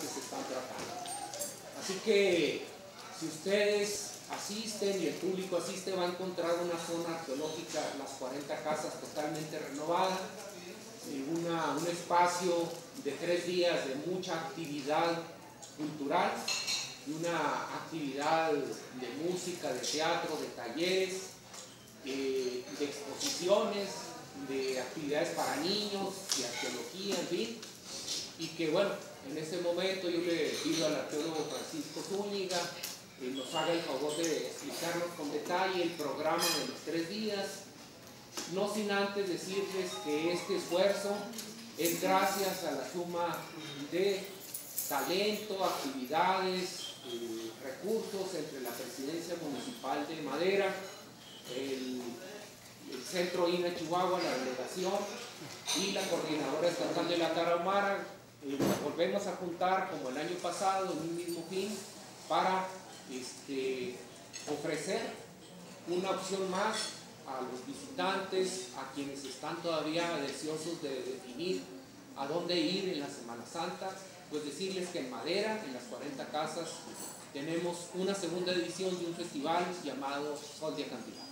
que se están tratando. Así que si ustedes asisten y el público asiste, va a encontrar una zona arqueológica, las 40 casas totalmente renovadas, una, un espacio de tres días de mucha actividad cultural una actividad de música, de teatro, de talleres, eh, de exposiciones, de actividades para niños, de arqueología, en fin. Y que bueno, en este momento yo le pido al arqueólogo Francisco Zúñiga que nos haga el favor de explicarnos con detalle el programa de los tres días, no sin antes decirles que este esfuerzo es gracias a la suma de talento, actividades, eh, recursos entre la Presidencia Municipal de Madera, el, Centro INA Chihuahua, la delegación y la Coordinadora Estatal de la Tarahumara. Eh, volvemos a juntar como el año pasado en un mismo fin para este, ofrecer una opción más a los visitantes, a quienes están todavía deseosos de definir a dónde ir en la Semana Santa, pues decirles que en Madera, en las 40 casas, tenemos una segunda edición de un festival llamado Sol de Acantilado.